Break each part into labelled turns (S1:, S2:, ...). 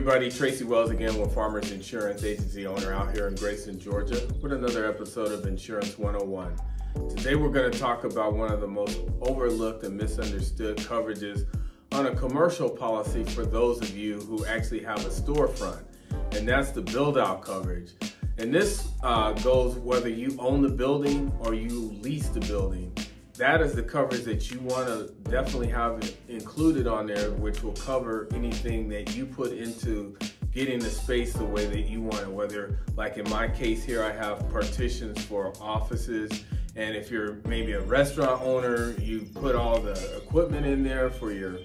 S1: everybody, Tracey Wells again with Farmers Insurance Agency owner out here in Grayson, Georgia with another episode of Insurance 101. Today we're going to talk about one of the most overlooked and misunderstood coverages on a commercial policy for those of you who actually have a storefront, and that's the build out coverage. And this uh, goes whether you own the building or you lease the building that is the coverage that you want to definitely have included on there, which will cover anything that you put into getting the space the way that you want it. Whether, like in my case here, I have partitions for offices, and if you're maybe a restaurant owner, you put all the equipment in there for your,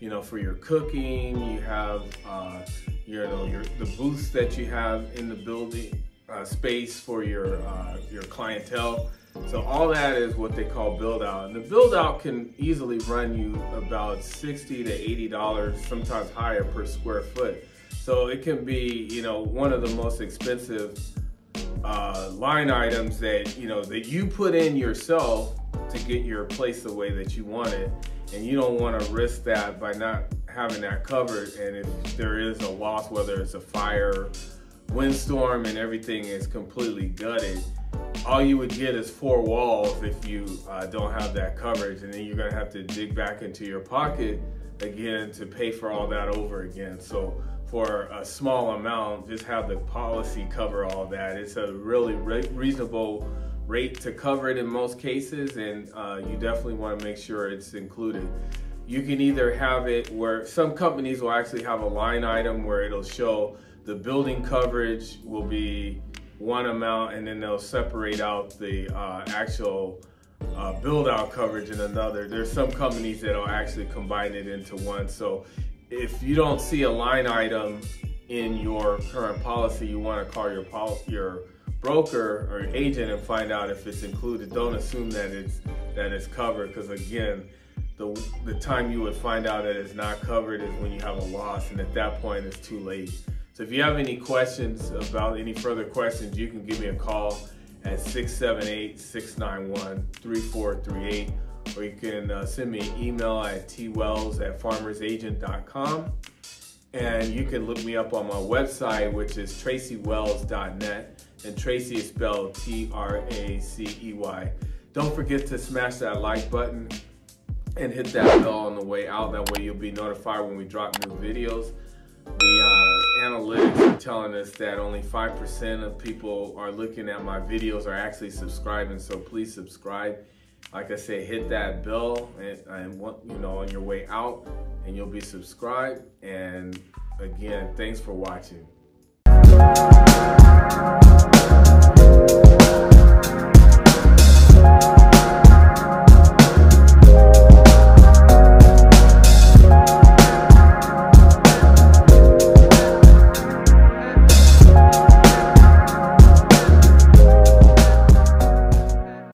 S1: you know, for your cooking. You have, uh, you know, your the booths that you have in the building uh, space for your uh, your clientele. So all that is what they call build out. And the build out can easily run you about 60 to $80, sometimes higher per square foot. So it can be, you know, one of the most expensive uh, line items that, you know, that you put in yourself to get your place the way that you want it. And you don't want to risk that by not having that covered. And if there is a loss, whether it's a fire, windstorm, and everything is completely gutted, all you would get is four walls if you uh, don't have that coverage and then you're gonna have to dig back into your pocket again to pay for all that over again. So for a small amount just have the policy cover all that. It's a really re reasonable rate to cover it in most cases and uh, you definitely want to make sure it's included. You can either have it where some companies will actually have a line item where it'll show the building coverage will be one amount and then they'll separate out the uh, actual uh, build out coverage in another. There's some companies that'll actually combine it into one. So if you don't see a line item in your current policy, you want to call your your broker or agent and find out if it's included. Don't assume that it's that it's covered because again, the the time you would find out that it's not covered is when you have a loss, and at that point it's too late. So if you have any questions about any further questions, you can give me a call at 678-691-3438 or you can uh, send me an email at twells at farmersagent.com and you can look me up on my website which is traceywells.net and Tracey is spelled T-R-A-C-E-Y. Don't forget to smash that like button and hit that bell on the way out. That way you'll be notified when we drop new videos. Uh, analytics are telling us that only 5% of people are looking at my videos are actually subscribing, so please subscribe. Like I said, hit that bell and, and you know on your way out, and you'll be subscribed. And again, thanks for watching.